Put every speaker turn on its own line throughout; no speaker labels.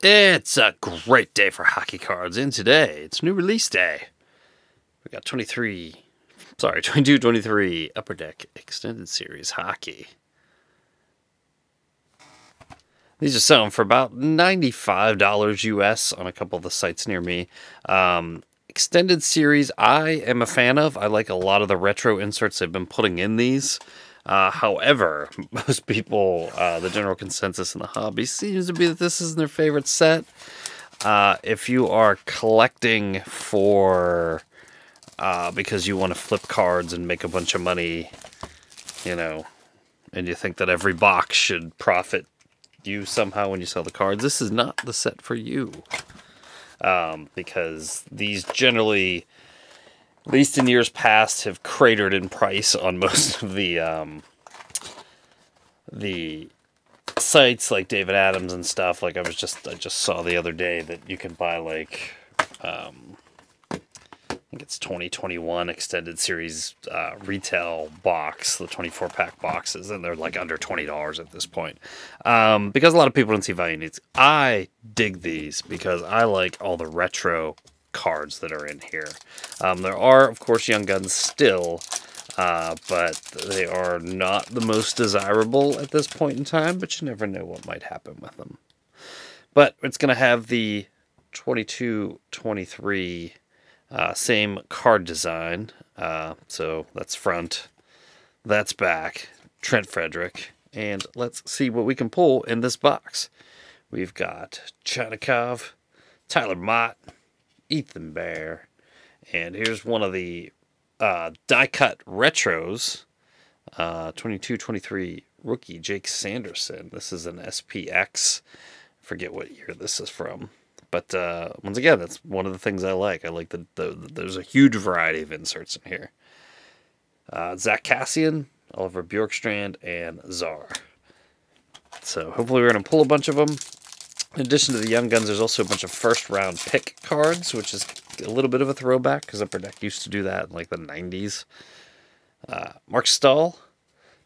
It's a great day for hockey cards, and today it's new release day. We got 23, sorry, 22 23 Upper Deck Extended Series Hockey. These are selling for about $95 US on a couple of the sites near me. Um, extended series, I am a fan of. I like a lot of the retro inserts they've been putting in these. Uh, however, most people, uh, the general consensus in the hobby seems to be that this isn't their favorite set. Uh, if you are collecting for uh, because you want to flip cards and make a bunch of money, you know, and you think that every box should profit you somehow when you sell the cards, this is not the set for you. Um, because these generally at least in years past, have cratered in price on most of the um, the sites like Dave and Adam's and stuff. Like I was just I just saw the other day that you can buy like um, I think it's 2021 extended series uh, retail box, the 24 pack boxes, and they're like under twenty dollars at this point. Um, because a lot of people don't see value in these. I dig these because I like all the retro cards that are in here. Um, there are, of course, Young Guns still, uh, but they are not the most desirable at this point in time, but you never know what might happen with them. But it's going to have the 22-23 uh, same card design. Uh, so that's front, that's back, Trent Frederic. and let's see what we can pull in this box. We've got Chinakhov, Tyler Motte, Ethan Bear. And here's one of the uh, die cut retros uh, 22 23 rookie Jake Sanderson. This is an SPX. I forget what year this is from. But uh, once again, that's one of the things I like. I like that the, the, there's a huge variety of inserts in here. Uh, Zack Kassian, Oliver Bjorkstrand, and Czar. So hopefully we're going to pull a bunch of them. In addition to the Young Guns, there's also a bunch of first round pick cards, which is a little bit of a throwback because Upper Deck used to do that in like the 90s. Uh, Marc Staal,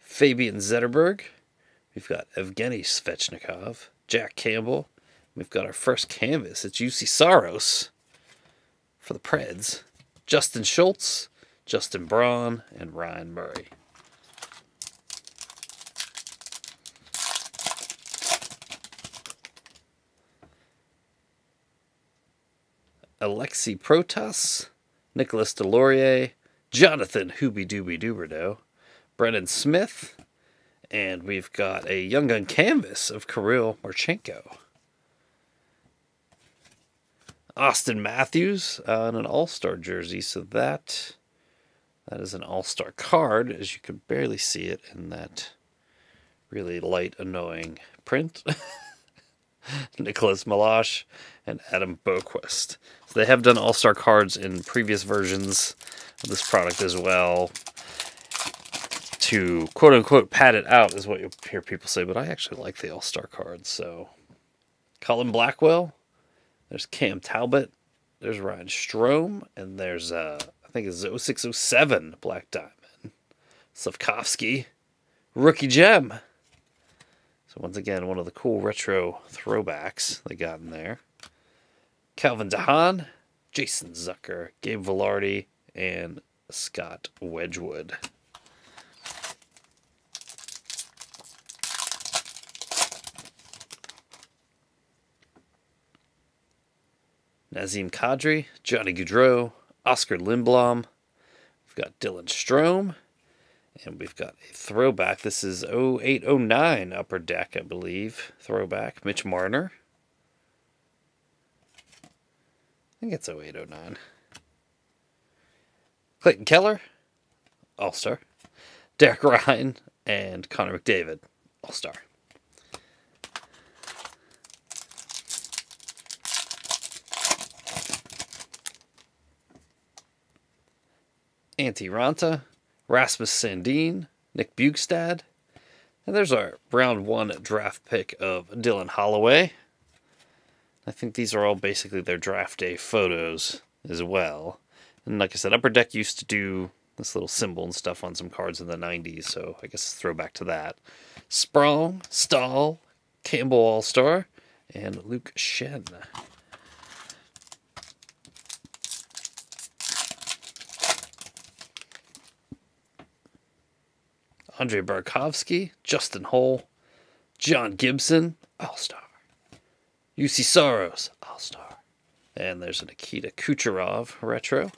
Fabian Zetterberg. We've got Evgeny Svechnikov, Jack Campbell. We've got our first canvas. It's Juuse Saros for the Preds. Justin Schultz, Justin Braun, and Ryan Murray. Alexi Protas, Nicholas Deslauriers, Jonathan Hooby Dooby Duberdo, Brendan Smith, and we've got a Young Gun canvas of Kirill Marchenko. Auston Matthews uh, and an All-Star jersey, so that that is an All-Star card, as you can barely see it in that really light, annoying print. Nicholas Meloche, and Adam Boqvist. So they have done All-Star cards in previous versions of this product as well to quote-unquote pad it out is what you hear people say, but I actually like the All-Star cards. So Colin Blackwell, there's Cam Talbot, there's Ryan Strome, and there's uh, I think it's 0607 Black Diamond. Slafkovsky, Rookie Gem. So once again, one of the cool retro throwbacks they got in there. Calvin DeHaan, Jason Zucker, Gabe Vilardi, and Scott Wedgewood. Nazem Kadri, Johnny Gaudreau, Oskar Lindblom. We've got Dylan Strome, and we've got a throwback. This is 0809 Upper Deck, I believe. Throwback. Mitch Marner. I think it's 0809. Clayton Keller. All Star. Derek Ryan. And Connor McDavid. All Star. Antti Raanta. Rasmus Sandin, Nick Bjugstad. And there's our round one draft pick of Dylan Holloway. I think these are all basically their draft day photos as well. And like I said, Upper Deck used to do this little symbol and stuff on some cards in the 90s, so I guess throwback to that. Sprong, Staal, Campbell All Star, and Luke Schenn. Andre Burakovsky, Justin Holl, John Gibson, All Star. Juuse Saros, All Star. And there's a Nikita Kucherov retro.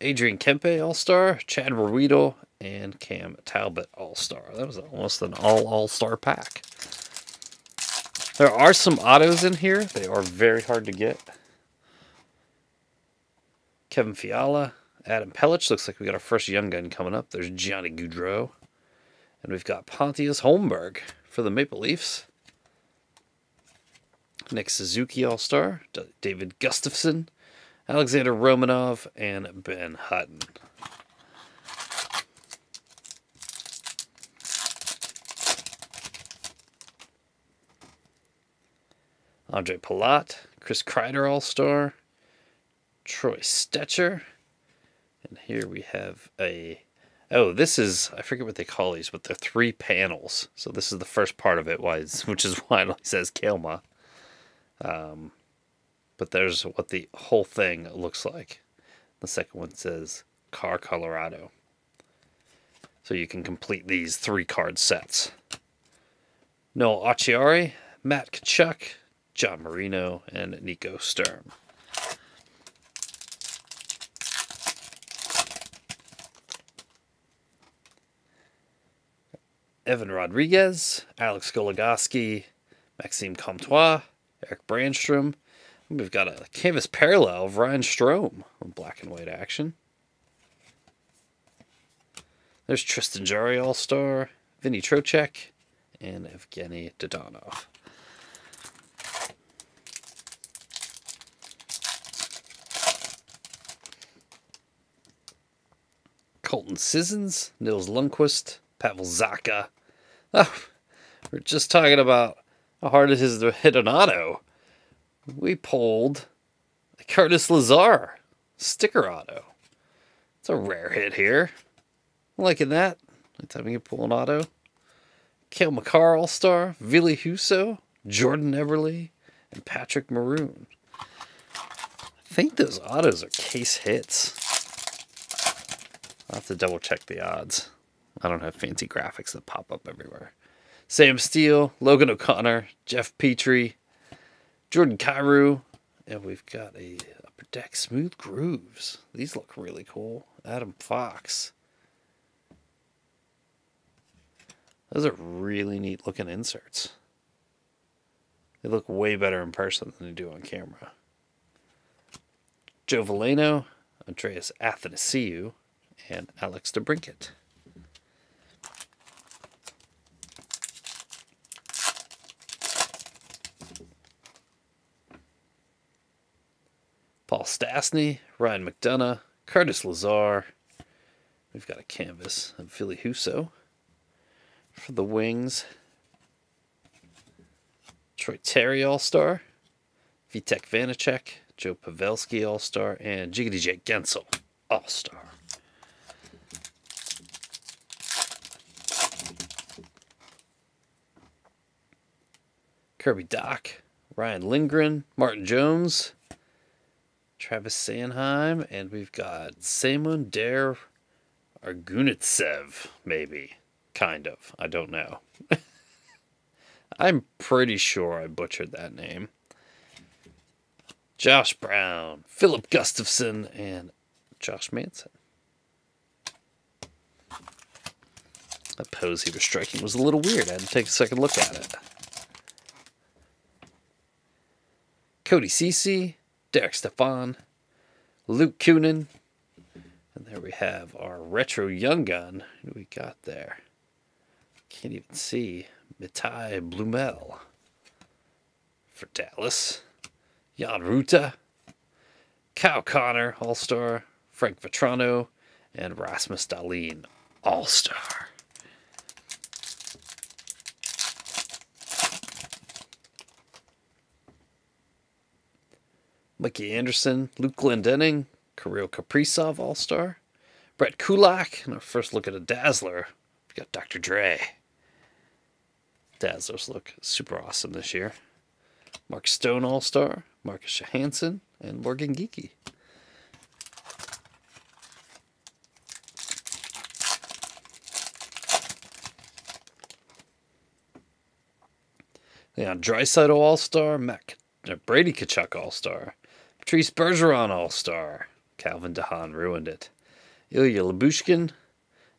Adrian Kempe, All Star. Chad Ruhwedel, and Cam Talbot, All Star. That was almost an all All Star pack. There are some autos in here. They are very hard to get. Kevin Fiala, Adam Pelech. Looks like we got our first young gun coming up. There's Johnny Gaudreau. And we've got Pontus Holmberg for the Maple Leafs. Nick Suzuki All Star, David Gustafsson, Alexander Romanov, and Ben Hutton. Andre Palat, Chris Kreider All Star, Troy Stecher, and here we have a Oh, this is I forget what they call these, but they're three panels. So this is the first part of it, why which is why it says Kelma. Um, but there's what the whole thing looks like. The second one says Car Colorado. So you can complete these three card sets. Noel Acciari, Matt Tkachuk, John Marino, and Nico Sturm. Evan Rodrigues, Alex Goligoski, Maxime Comtois, Eric Brannstrom. We've got a canvas parallel of Ryan Strome on black and white action. There's Tristan Jarry All-Star, Vinny Trocheck, and Evgeny Dadonov. Colton Sissons, Nils Lundkvist, Pavel Zacha. Oh, we're just talking about how hard it is to hit an auto. We pulled a Curtis Lazar sticker auto. It's a rare hit here. I'm liking that. Anytime you pull an auto. Cale Makar All Star, Ville Husso, Jordan Eberle, and Patrick Maroon. I think those autos are case hits. I'll have to double check the odds. I don't have fancy graphics that pop up everywhere. Sam Steel, Logan O'Connor, Jeff Petry, Jordan Kyrou, and we've got a upper deck smooth grooves. These look really cool. Adam Fox. Those are really neat looking inserts. They look way better in person than they do on camera. Joe Veleno, Andreas Athanasiou, and Alex DeBrincat. Paul Stastny, Ryan McDonagh, Curtis Lazar. We've got a canvas of Ville Husso for the Wings. Troy Terry All-Star, Vitek Vanacek, Joe Pavelski All-Star, and Jiggity J Guentzel All-Star. Kirby Dach, Ryan Lindgren, Martin Jones, Travis Sanheim, and we've got Simon Der Argunitsev, maybe. Kind of. I don't know. I'm pretty sure I butchered that name. Josh Brown, Philip Gustafson, and Josh Manson. That pose he was striking was a little weird. I had to take a second look at it. Cody Ceci, Derek Stepan, Luke Kunin, and there we have our retro young gun. Who we got there? Can't even see. Mitai Blumel for Dallas. Jan Kyle Connor, All Star, Frank Vatrano, and Rasmus Dahlin, All Star. Mikey Anderson, Luke Glendening, Kirill Kaprizov All Star, Brett Kulak, and our first look at a Dazzler. We got Dr. Dre. Dazzlers look super awesome this year. Mark Stone All Star, Marcus Johansson, and Morgan Geekie. Leon Draisaitl All Star, Mac, uh, Brady Tkachuk All Star, Patrice Bergeron All Star, Calvin DeHaan ruined it, Ilya Lyubushkin,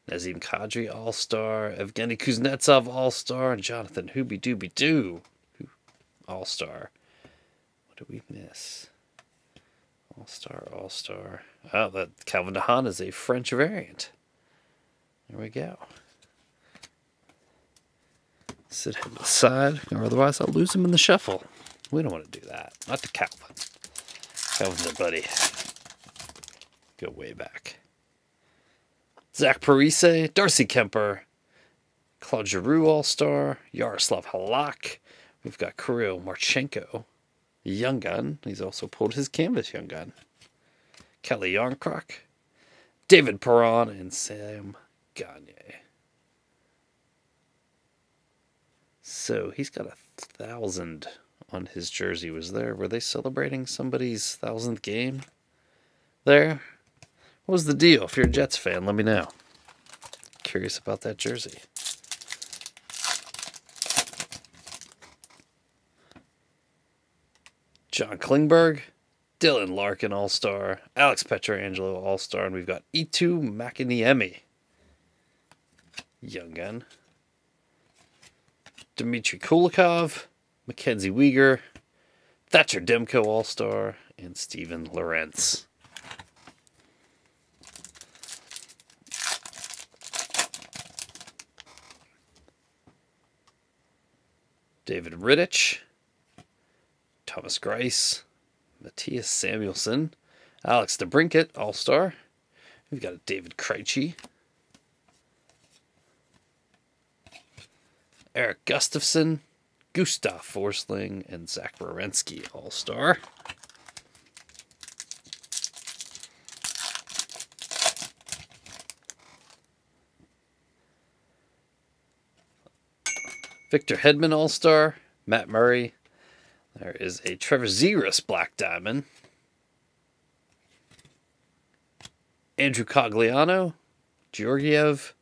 Nazem Kadri All Star, Evgeny Kuznetsov All Star, and Jonathan Hooby Dooby Doo All Star. What did we miss? All Star, All Star. Oh, that Calvin DeHaan is a French variant. There we go. Sit him aside, or otherwise I'll lose him in the shuffle. We don't want to do that. Not to Calvin. Calvin's a buddy. Go way back. Zach Parise, Darcy Kuemper, Claude Giroux All Star, Yaroslav Halak. We've got Kirill Marchenko, Young Gun. He's also pulled his canvas Young Gun. Kelly Yarncroc, David Perron, and Sam Gagner. So he's got a thousand on his jersey. Was there? Were they celebrating somebody's thousandth game there? What was the deal? If you're a Jets fan, let me know. Curious about that jersey. John Klingberg, Dylan Larkin All Star, Alex Pietrangelo All Star, and we've got Eetu Makiniemi. Young gun. Dmitry Kulikov, Mackenzie Weegar, Thatcher Demko All Star, and Steven Lorentz. David Rittich, Thomas Greiss, Matthias Samuelson, Alex DeBrincat, All Star. We've got a David Krejci, Eric Gustafsson, Gustav Forsling, and Zach Werenski All Star. Victor Hedman All Star, Matt Murray. There is a Trevor Zegras Black Diamond. Andrew Cogliano, Georgiev,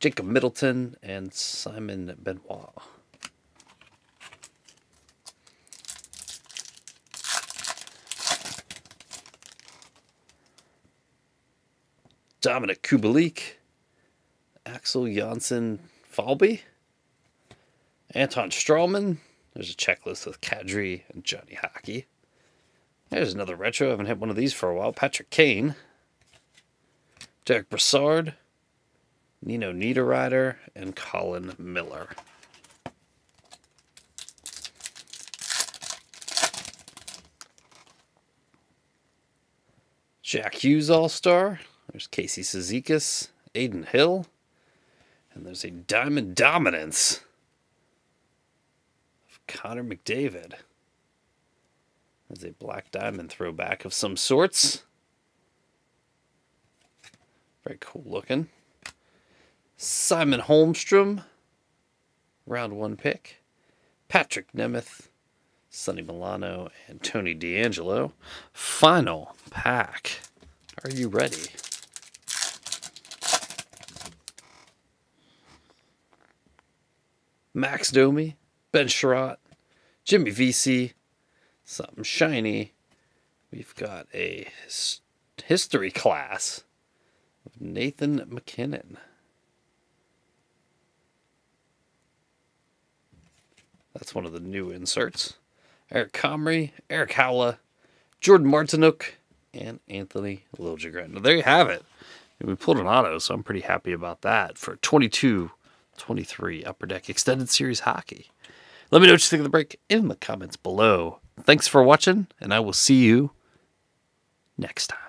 Jacob Middleton, and Simon Benoit. Dominik Kubalik, Axel Janssen Falby, Anton Stralman. There's a checklist with Kadri and Johnny Hockey. There's another retro. I haven't hit one of these for a while. Patrick Kane. Derek Brassard. Nino Niederreiter, and Colin Miller. Jack Hughes All Star. There's Casey Cizikas, Adin Hill, and there's a Diamond Dominance of Connor McDavid. There's a Black Diamond throwback of some sorts. Very cool looking. Simon Holmstrom, round one pick. Patrick Nemeth, Sonny Milano, and Tony DeAngelo. Final pack. Are you ready? Max Domi, Ben Chiarot, Jimmy Vesey, something shiny. We've got a history class of Nathan MacKinnon. That's one of the new inserts. Eric Comrie, Eric Haula, Jordan Martinook, and Anthony Liljegren. There you have it. We pulled an auto, so I'm pretty happy about that for 22 23 Upper Deck Extended Series Hockey. Let me know what you think of the break in the comments below. Thanks for watching, and I will see you next time.